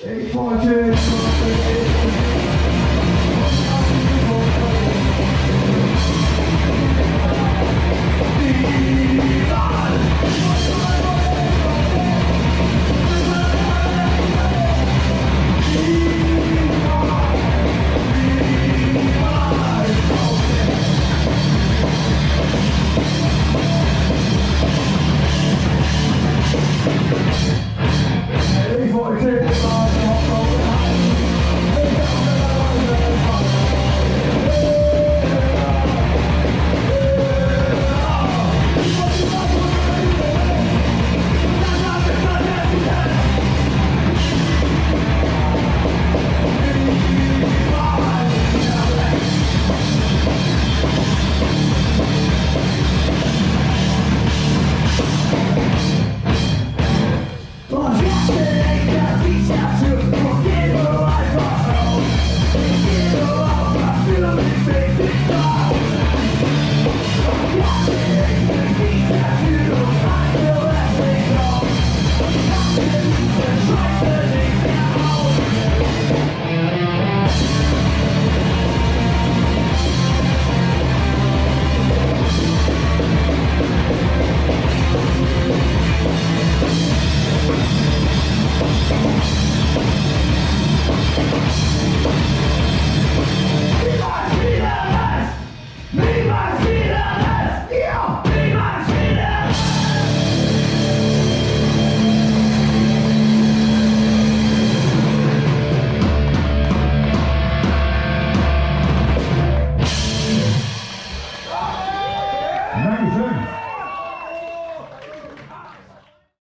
842.